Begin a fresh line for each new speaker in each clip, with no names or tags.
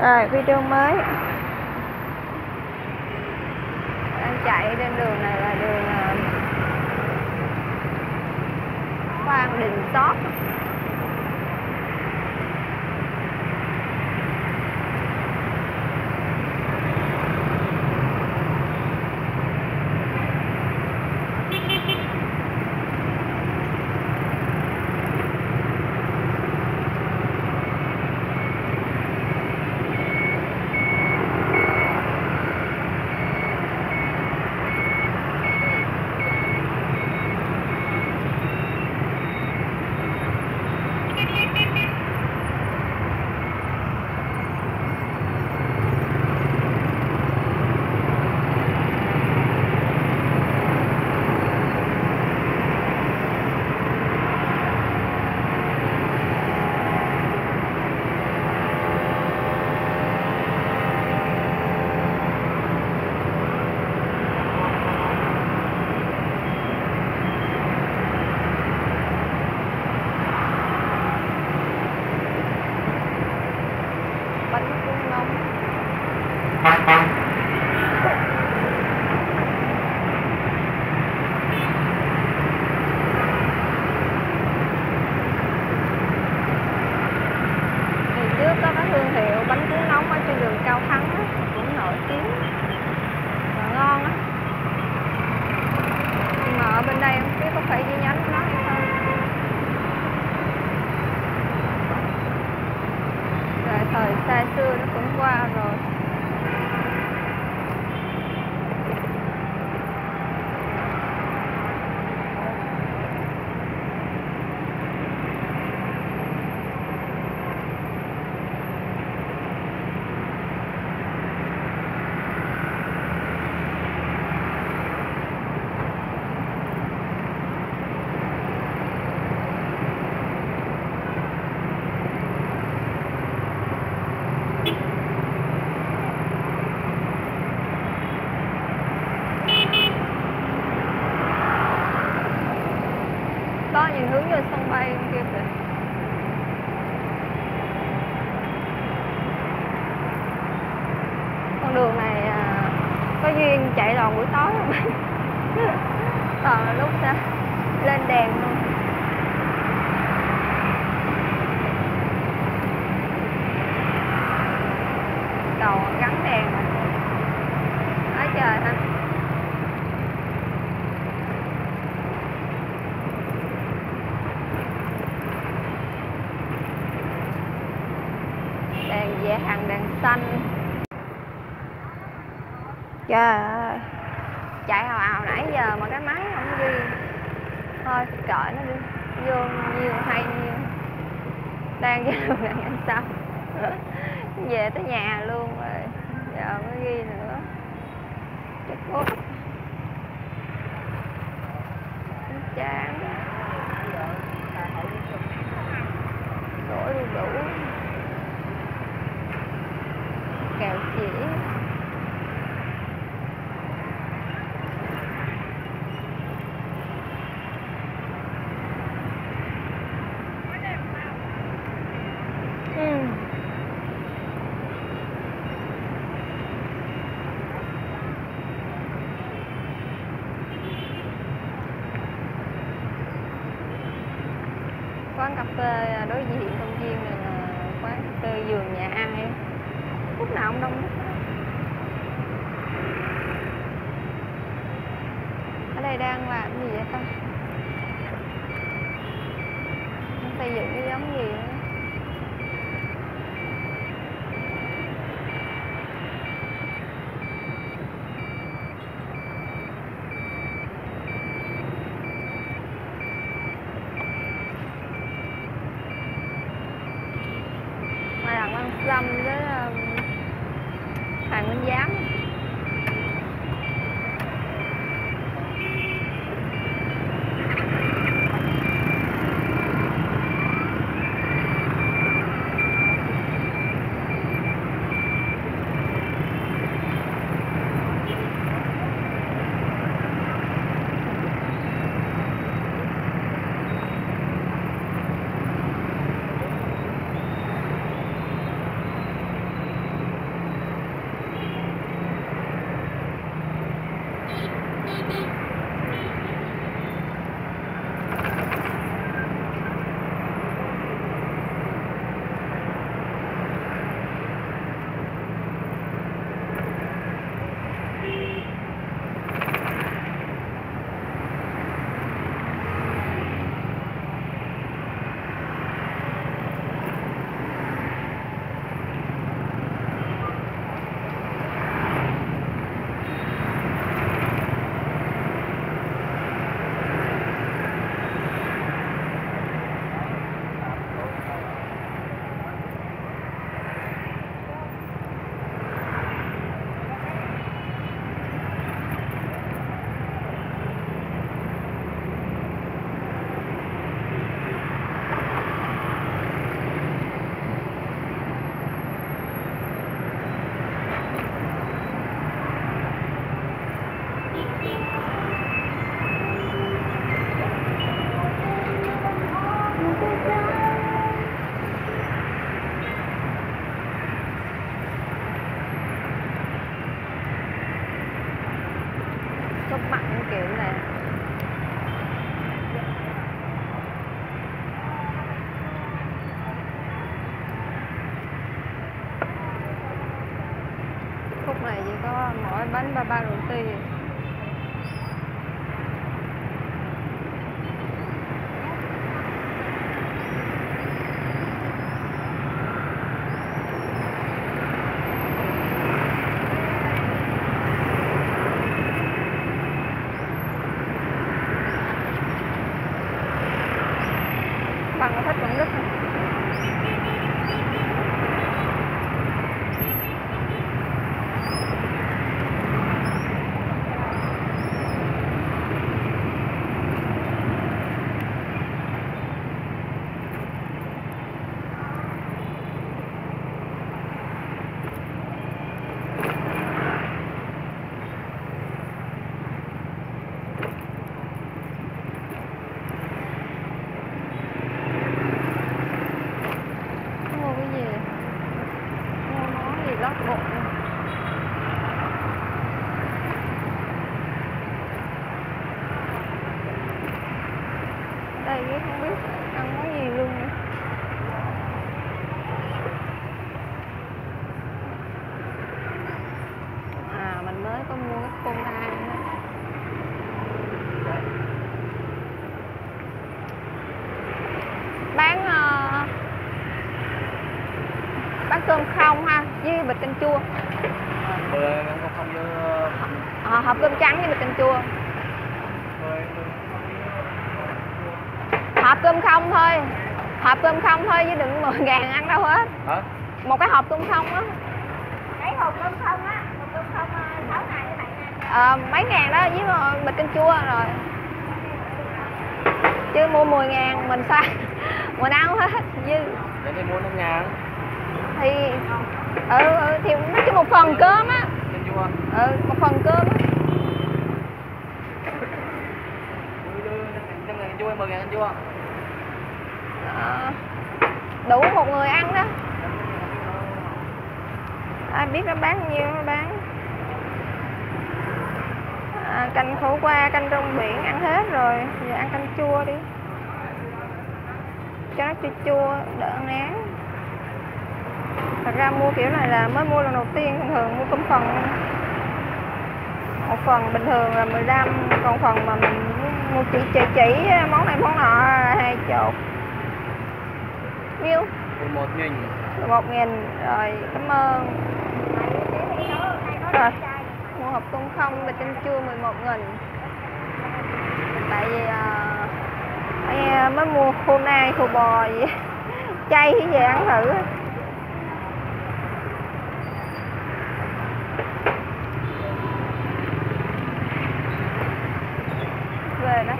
Rồi video mới. Đang chạy trên đường này là đường ờ, Phan Đình Xót Bánh cuốn nóng Ngày trước có cái thương hiệu bánh cuốn nóng ở trên đường Cao Thắng á, cũng nổi tiếng và ngon á nhưng mà ở bên đây không biết có phải chi nhánh của nó hay không rồi thời xa xưa nó cũng qua rồi có nhìn quay bay kia kìa con đường này à, có duyên chạy đòn buổi tối không? Toàn là ờ, lúc sao lên đèn luôn đầu gắn đèn ở trời ha hàng đèn xanh. Trời ơi. Chạy hào hào nãy giờ mà cái máy không ghi. Thôi kệ nó đi. Vô nhiều hay nhiều. Đang trên đường đèn nhanh xong về tới nhà luôn rồi. Giờ mới ghi nữa. Chết quá nào không đông đúc ở đây đang làm gì vậy ta? Đang xây dựng cái giống gì? Bánh ba ba roti bằng thích vẫn rất mua cái gì mua món gì lót bụng đây cái không biết ăn món gì luôn nữa à mình mới có mua cái con đai nữa bán ờ, bán cơm không ha với bịch canh chua
mười không không như
à, hộp cơm trắng với bịch canh chua. Hộp cơm không thôi. Hộp cơm không thôi chứ đừng 10 ngàn ăn đâu hết.
Hả?
Một cái hộp cơm không á.
Mấy hộp cơm không á, hộp cơm không à, sáu ngàn với bảy ngàn.
Ờ, mấy ngàn đó với mà bịch canh chua rồi. Chứ mua 10 ngàn mình sai mình ăn hết dư.
Để đi mua năm ngàn.
Thì ừ, ừ thì nó chỉ một phần cơm á
trên
ừ một phần cơm á.
Ngàn chua mười ngàn chua
đủ một người ăn đó. Ai biết nó bán nhiêu nó bán. À, canh khổ qua canh rong biển ăn hết rồi. Giờ ăn canh chua đi. Cho nó chua chua đỡ ngán thật ra mua kiểu này là mới mua lần đầu tiên thường thường mua cơm phần. Một phần bình thường là 15 còn phần mà mình mua chỉ chỉ chỉ món này món nọ là hai chục. Nhiêu?
Mười một nghìn.
Một nghìn rồi cảm ơn. Rồi mua hộp tôm không bịch canh chua 11 nghìn. Tại vì tại, mới mua khô nai khô bò gì chay cái gì ăn thử về đó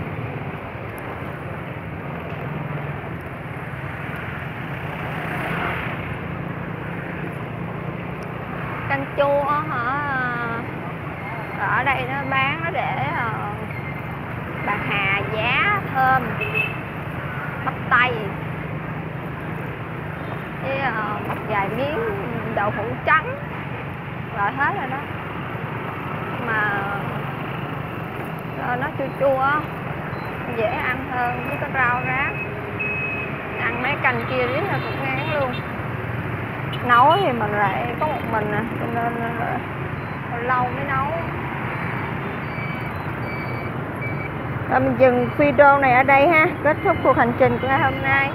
canh chua hả? Ở đây nó bán nó để ờ, bạc hà giá thơm, bắp tay. Với bắp một vài miếng đậu hũ trắng rồi hết rồi đó. Mà ờ, nó chua chua dễ ăn hơn với cái rau rác ăn mấy canh kia riết là cũng ngán luôn nấu thì mình lại có một mình à cho nên lâu mới nấu. Rồi mình dừng video này ở đây ha kết thúc cuộc hành trình của ngày hôm nay.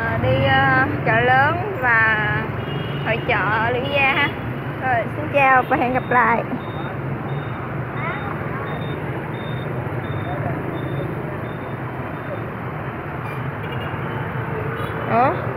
À, đi uh, chợ lớn và hội chợ Lý Gia ha. Rồi xin chào và hẹn gặp lại. Ủa?